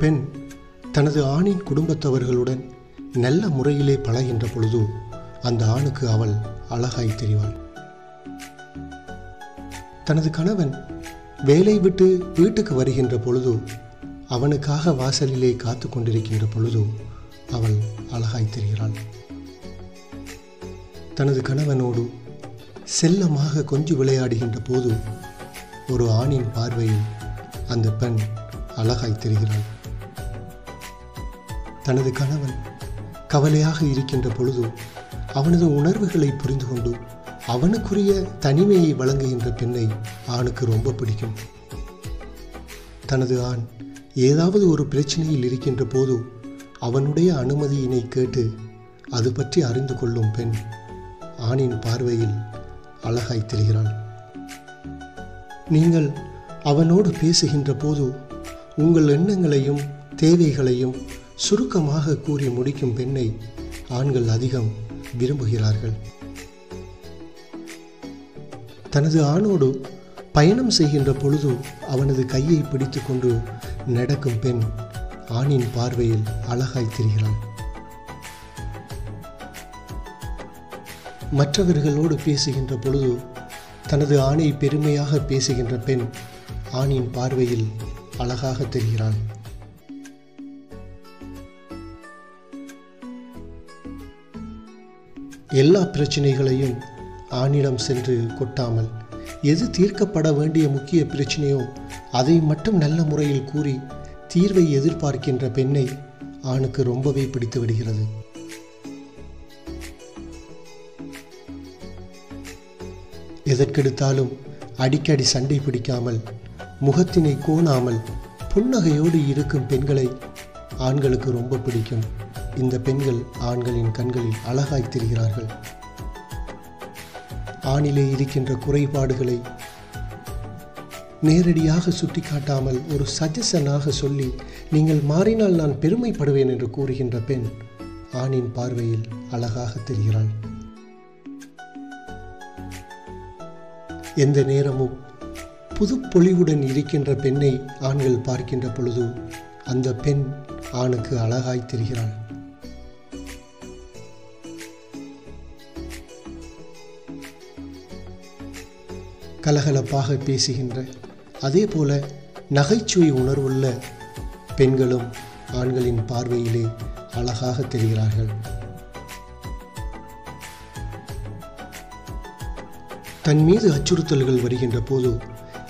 பெண் தனது ஆணின் குடும்பத்தவர்களுடன் நல்ல முறையிலே பழகின்ற பொழுது அந்த ஆணுக்கு அவள் அழகாய் தெரிவாள். தனது கணவன் வேலை விட்டு வீட்டுக்கு வருகின்ற பொழுது அவனுக்காக வாசலிலே காத்து கொண்டிருக்கின்ற பொழுது அவள் அழகாய் தெரிகிறாள். தனது கணவனோடு செல்லமாக கொஞ்சி விளையாடுகின்ற போது ஒரு ஆணின் பார்வையில் அந்த பெண் அழகாய் தெரிகிறாள். தனது கணவன் கவலையாக இருக்கின்ற பொழுது அவனது உணர்வுகளை புரிந்து கொண்டு அவனுக்குரிய தனிமையை வழங்குகின்ற பெண்ணை ஆணுக்கு ரொம்ப பிடிக்கும். தனது ஆண் ஏதாவது ஒரு பிரச்சனையில் இருக்கின்ற போது அவனுடைய அனுமதியினை கேட்டு அது பற்றி அறிந்து கொள்ளும் பெண் ஆணின் பார்வையில் அழகாய் தெரிகிறாள். நீங்கள் அவனோடு பேசுகின்ற போது உங்கள் எண்ணங்களையும் தேவைகளையும் சுருக்கமாக கூறி முடிக்கும் பெண்ணை ஆண்கள் அதிகம் விரும்புகிறார்கள். தனது ஆணோடு பயணம் செய்கின்ற பொழுது அவனது கையை பிடித்து கொண்டு நடக்கும் பெண் ஆணின் பார்வையில் அழகாய் தெரிகிறாள். மற்றவர்களோடு பேசுகின்ற பொழுது தனது ஆணை பெருமையாக பேசுகின்ற பெண் ஆணின் பார்வையில் அழகாக தெரிகிறாள். எல்லா பிரச்சனைகளையும் ஆணிடம் சென்று கொட்டாமல் எது தீர்க்கப்பட வேண்டிய முக்கிய பிரச்சனையோ அதை மட்டும் நல்ல முறையில் கூறி தீர்வை எதிர்பார்க்கின்ற பெண்ணை ஆணுக்கு ரொம்பவே பிடித்து விடுகிறது. எதற்கெடுத்தாலும் அடிக்கடி சண்டை பிடிக்காமல் முகத்தினை கோணாமல் புன்னகையோடு இருக்கும் பெண்களை ஆண்களுக்கு ரொம்ப பிடிக்கும். இந்த பெண்கள் ஆண்களின் கண்களில் அழகாய் தெரிகிறார்கள். ஆணிலே இருக்கின்ற குறைபாடுகளை நேரடியாக சுட்டிக்காட்டாமல் ஒரு சஜஷனாக சொல்லி நீங்கள் மாறினால் நான் பெருமைப்படுவேன் என்று கூறுகின்ற பெண் ஆணின் பார்வையில் அழகாக தெரிகிறாள். எந்த நேரமும் புதுப்பொழிவுடன் இருக்கின்ற பெண்ணை ஆண்கள் பார்க்கின்ற பொழுது அந்த பெண் ஆணுக்கு அழகாய் தெரிகிறாள். கலகலப்பாக பேசுகின்ற அதே போல நகைச்சுவை உணர்வுள்ள பெண்களும் ஆண்களின் பார்வையிலே அழகாக தெரிகிறார்கள். தன் மீது அச்சுறுத்தல்கள் வருகின்ற போது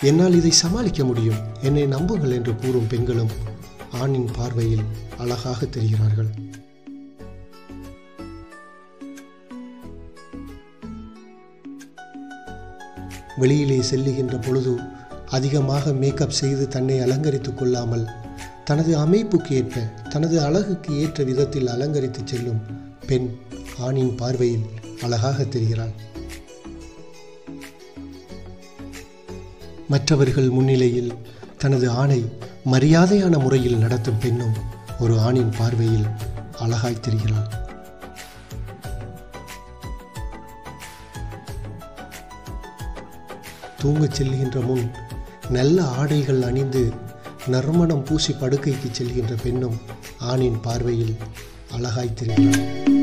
என்னால் இதை சமாளிக்க முடியும் என்னை நம்புங்கள் என்று கூறும் பெண்களும் ஆணின் பார்வையில் அழகாக தெரிகிறார்கள். வெளியிலே செல்லுகின்ற பொழுது அதிகமாக மேக்கப் செய்து தன்னை அலங்கரித்து கொள்ளாமல் தனது அமைப்புக்கு ஏற்ப தனது அழகுக்கு ஏற்ற விதத்தில் அலங்கரித்து செல்லும் பெண் ஆணின் பார்வையில் அழகாக தெரிகிறாள். மற்றவர்கள் முன்னிலையில் தனது ஆணை மரியாதையான முறையில் நடத்தும் பெண்ணும் ஒரு ஆணின் பார்வையில் அழகாய் தெரிகிறாள். தூங்கச் செல்கின்ற முன் நல்ல ஆடைகள் அணிந்து நறுமணம் பூசி படுக்கைக்கு செல்கின்ற பெண்ணும் ஆணின் பார்வையில் அழகாய் தெரிகிறாள்.